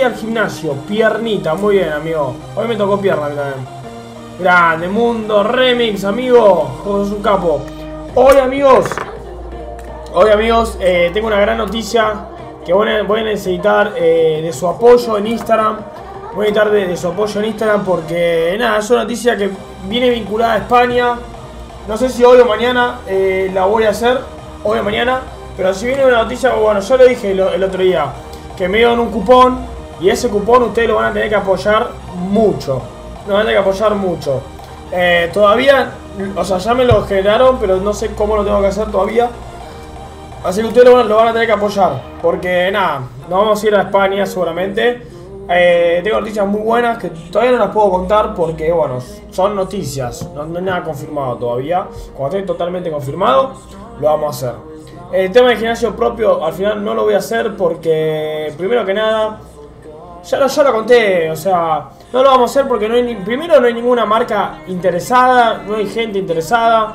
al gimnasio, piernita, muy bien, amigo. Hoy me tocó pierna. Grande, mundo, remix, amigo. Sos un capo. Hoy, amigos, hoy, amigos, eh, tengo una gran noticia que voy a, necesitar eh, de su apoyo en Instagram. Voy a necesitar de, su apoyo en Instagram porque, nada, es una noticia que viene vinculada a España. No sé si hoy o mañana eh, la voy a hacer, hoy o mañana. Pero si viene una noticia, bueno, yo lo dije el, otro día, que me dieron un cupón y ese cupón ustedes lo van a tener que apoyar mucho. Lo van a tener que apoyar mucho. Eh, todavía, o sea, ya me lo generaron, pero no sé cómo lo tengo que hacer todavía. Así que ustedes lo, van a tener que apoyar. Porque nada, nos vamos a ir a España seguramente. Eh, tengo noticias muy buenas que todavía no las puedo contar porque, bueno, son noticias. No, no hay nada confirmado todavía. Cuando esté totalmente confirmado, lo vamos a hacer. El tema del gimnasio propio, al final no lo voy a hacer porque, primero que nada, ya lo, ya lo conté, o sea, no lo vamos a hacer porque no hay, primero no hay ninguna marca interesada, no hay gente interesada.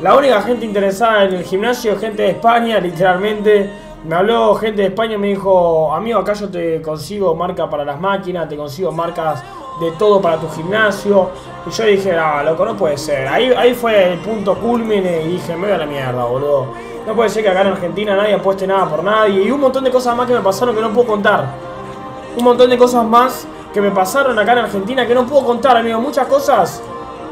La única gente interesada en el gimnasio es gente de España, literalmente. Me habló gente de España y me dijo, amigo, acá yo te consigo marca para las máquinas, te consigo marcas de todo para tu gimnasio. Y yo dije, ah, loco, no puede ser. Ahí, ahí fue el punto culmine y dije, me voy a la mierda, boludo. No puede ser que acá en Argentina nadie apueste nada por nadie. Y un montón de cosas más que me pasaron que no puedo contar. Un montón de cosas más que me pasaron acá en Argentina que no puedo contar, amigo. Muchas cosas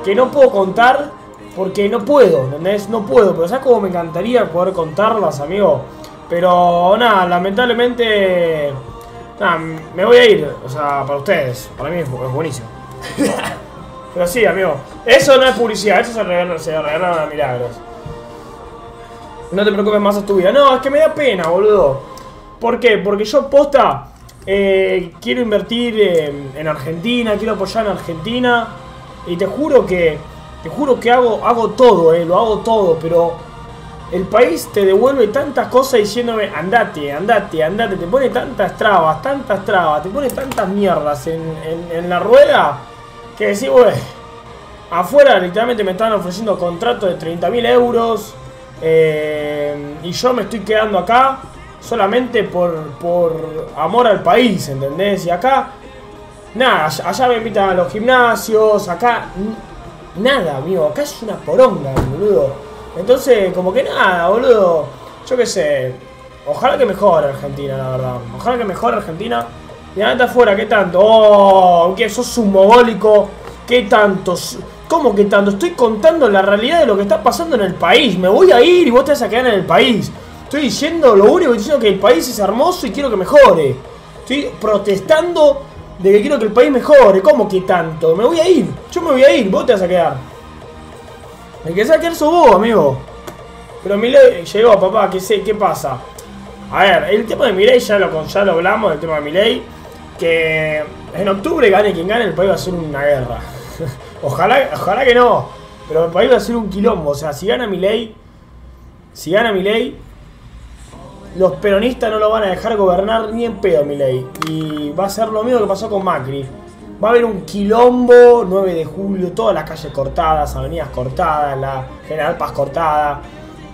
que no puedo contar porque no puedo, ¿entendés? No puedo. Pero ¿sabes cómo me encantaría poder contarlas, amigo? Pero nada, lamentablemente... Nada, me voy a ir. O sea, para ustedes. Para mí es, buenísimo. Pero sí, amigo. Eso no es publicidad. Eso se regalan, se regalan a milagros. No te preocupes más a tu vida. No, es que me da pena, boludo. ¿Por qué? Porque yo posta eh, quiero invertir en, Argentina, quiero apoyar en Argentina. Y te juro que. Te juro que hago, hago todo, eh, lo hago todo, pero el país te devuelve tantas cosas diciéndome andate, andate, andate, te pone tantas trabas, tantas trabas, te pone tantas mierdas en, la rueda que decís, wey, afuera literalmente me están ofreciendo contratos de 30.000 euros, eh, y yo me estoy quedando acá solamente por, por amor al país, ¿entendés? Y acá, nada, allá me invitan a los gimnasios, acá, nada, amigo, acá es una poronga, boludo. Entonces, como que nada, boludo, yo qué sé, ojalá que mejore Argentina, la verdad, ojalá que mejore Argentina. Y nada afuera, ¿qué tanto? Oh, que sos un mogólico, ¿qué tanto? ¿Cómo que tanto? Estoy contando la realidad de lo que está pasando en el país. Me voy a ir y vos te vas a quedar en el país. Estoy diciendo lo único que diciendo que el país es hermoso y quiero que mejore. Estoy protestando de que quiero que el país mejore. ¿Cómo que tanto? Me voy a ir. Yo me voy a ir. Vos te vas a quedar. El que se va a quedar sos vos, amigo. Pero Milei llegó, papá. ¿Qué sé? ¿Qué pasa? A ver, el tema de Milei ya lo, ya lo hablamos, el tema de Milei. Que en octubre gane quien gane, el país va a ser una guerra. Ojalá, ojalá que no. Pero el país va a ser un quilombo. O sea, si gana mi ley, si gana mi ley, los peronistas no lo van a dejar gobernar ni en pedo mi ley. Y va a ser lo mismo que pasó con Macri. Va a haber un quilombo, 9 de julio, todas las calles cortadas, avenidas cortadas, la General Paz cortada.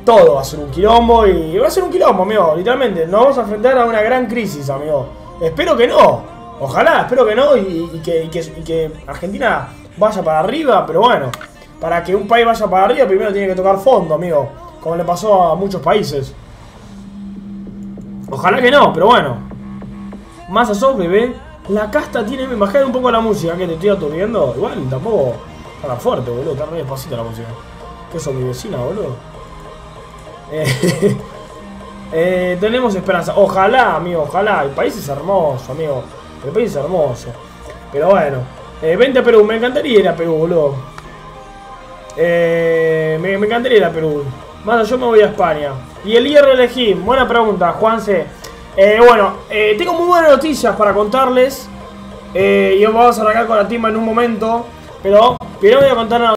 Todo va a ser un quilombo y va a ser un quilombo, amigo. Literalmente, nos vamos a enfrentar a una gran crisis, amigo. Espero que no. Ojalá, espero que no y, que, y que Argentina vaya para arriba, pero bueno, para que un país vaya para arriba primero tiene que tocar fondo, amigo, como le pasó a muchos países. Ojalá que no, pero bueno. Más a sos, bebé. La casta tiene... Bajé un poco la música, que te estoy aturdiendo. Igual, tampoco... Está fuerte, boludo. Está re despacito la música. ¿Qué son mi vecina, boludo? Eh, eh, tenemos esperanza. Ojalá, amigo, ojalá. El país es hermoso, amigo. El país es hermoso. Pero bueno. Eh, vente a Perú, me encantaría ir a Perú, boludo. Eh, me, encantaría ir a Perú. Más yo me voy a España. Y el hierro elegí. Buena pregunta, Juanse. Eh, bueno, eh, tengo muy buenas noticias para contarles. y vamos a arrancar con la timba en un momento. Pero primero voy a contar una